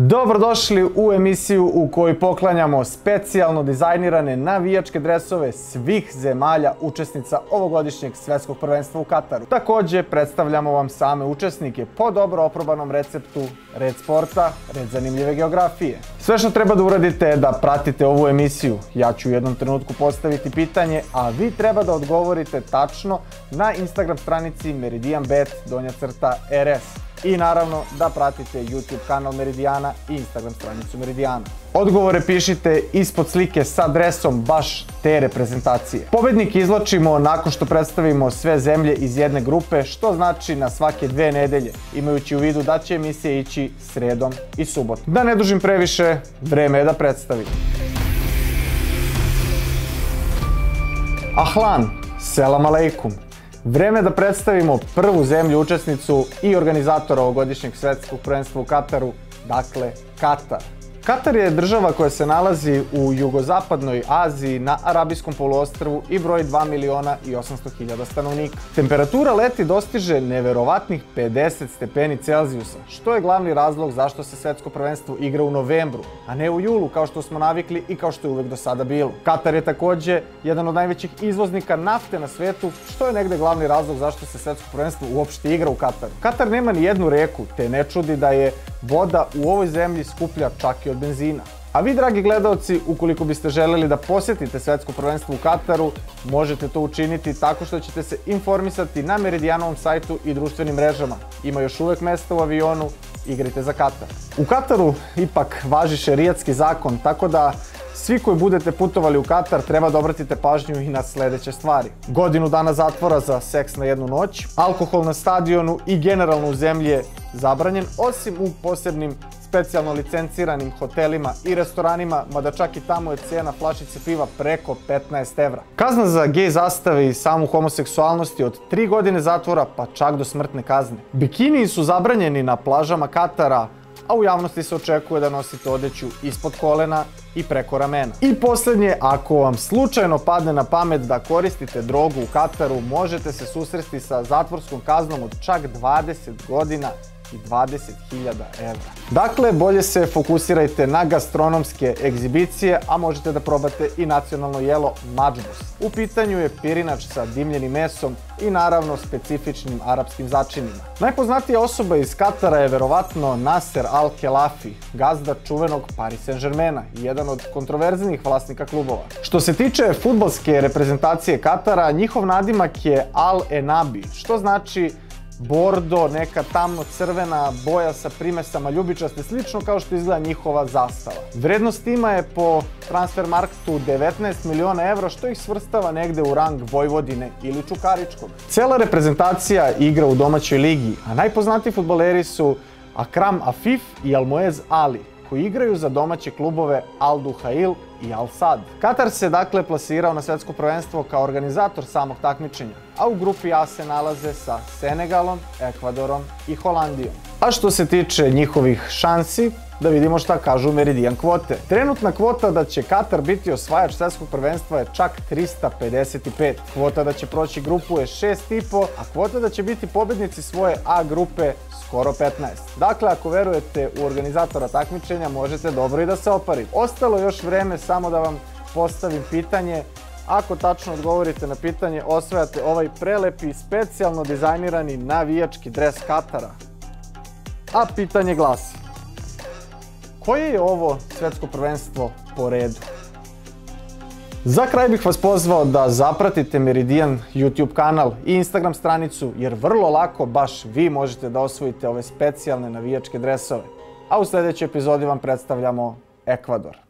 Dobrodošli u emisiju u kojoj poklanjamo specijalno dizajnirane navijačke dresove svih zemalja učesnica ovogodišnjeg svetskog prvenstva u Kataru. Također predstavljamo vam same učesnike po dobro oprobanom receptu Red sporta, Red zanimljive geografije. Sve što treba da uradite je da pratite ovu emisiju. Ja ću u jednom trenutku postaviti pitanje, a vi treba da odgovorite tačno na Instagram stranici meridianbet donja RS i naravno da pratite YouTube kanal Meridijana i Instagram stranicu Meridijana. Odgovore pišite ispod slike sa adresom baš te reprezentacije. Pobednik izlačimo nakon što predstavimo sve zemlje iz jedne grupe, što znači na svake dve nedelje, imajući u vidu da će emisija ići sredom i subotom. Da ne dužim previše, vreme je da predstavim. Ahlan, selam aleikum. Vreme da predstavimo prvu zemlju učesnicu i organizatora ovogodišnjeg svetskog prvenstva u Kataru, dakle Katar. Katar je država koja se nalazi u jugozapadnoj Aziji na Arabijskom poluostrvu i broji 2 miliona i 800 hiljada stanovnika. Temperatura leti dostiže neverovatnih 50 stepeni Celzijusa, što je glavni razlog zašto se svetsko prvenstvo igra u novembru, a ne u julu kao što smo navikli i kao što je uvek do sada bilo. Katar je također jedan od najvećih izvoznika nafte na svetu, što je negde glavni razlog zašto se svetsko prvenstvo uopšte igra u Kataru. Katar nema ni jednu reku, te ne čudi da je voda u ovoj zemlji skuplja čak i od benzina. A vi, dragi gledalci, ukoliko biste željeli da posjetite svetsko prvenstvo u Kataru, možete to učiniti tako što ćete se informisati na Meridijanovom sajtu i društvenim mrežama. Ima još uvek mesta u avionu, igrite za Katar. U Kataru ipak važi šerijatski zakon, tako da svi koji budete putovali u Katar treba da obratite pažnju i na sljedeće stvari. Godinu dana zatvora za seks na jednu noć, alkohol na stadionu i generalno u zemlji zabranjen, osim u posebnim specijalno licenciranim hotelima i restoranima, mada čak i tamo je cijena flašice piva preko 15 evra. Kazna za gej zastave i samu homoseksualnosti od 3 godine zatvora pa čak do smrtne kazne. Bikini su zabranjeni na plažama Katara, a u javnosti se očekuje da nosite odeću ispod kolena i preko ramena. I posljednje, ako vam slučajno padne na pamet da koristite drogu u Kataru, možete se susresti sa zatvorskom kaznom od čak 20 godina 20.000 evra. Dakle, bolje se fokusirajte na gastronomske egzibicije, a možete da probate i nacionalno jelo mađbus. U pitanju je pirinač sa dimljenim mesom i naravno specifičnim arapskim začinima. Najpoznatija osoba iz Katara je verovatno Nasser Al-Khelaifi, gazda čuvenog Paris Saint-Germaina i jedan od kontroverznih vlasnika klubova. Što se tiče futbolske reprezentacije Katara, njihov nadimak je Al-Enabi, što znači bordo, neka tamno crvena boja sa primesama ljubičaste, slično kao što izgleda njihova zastava. Vrednost tima je po Transfermarktu 19 miliona evra, što ih svrstava negde u rang Vojvodine ili Čukaričkog. Cela reprezentacija igra u domaćoj ligi, a najpoznatiji futboleri su Akram Afif i Almoez Ali koji igraju za domaće klubove Al Duhail i Al Sad. Katar se dakle plasirao na svjetsko prvenstvo kao organizator samog takmičenja, a u grupi A se nalaze sa Senegalom, Ekvadorom i Holandijom. A što se tiče njihovih šansi, da vidimo šta kažu Meridian kvote. Trenutna kvota da će Katar biti osvajač svjetskog prvenstva je čak 355. Kvota da će proći grupu je 6,5, a kvota da će biti pobjednici svoje A grupe skoro 15. Dakle, ako verujete u organizatora takmičenja, možete dobro i da se oparite. Ostalo još vreme samo da vam postavim pitanje. Ako tačno odgovorite na pitanje, osvajate ovaj prelepi, specijalno dizajnirani navijački dres Katara. A pitanje glasi, koje je ovo svjetsko prvenstvo po redu? Za kraj bih vas pozvao da zapratite Meridian YouTube kanal i Instagram stranicu jer vrlo lako baš vi možete da osvojite ove specijalne navijačke dresove. A u sljedećoj epizodi vam predstavljamo Ekvador.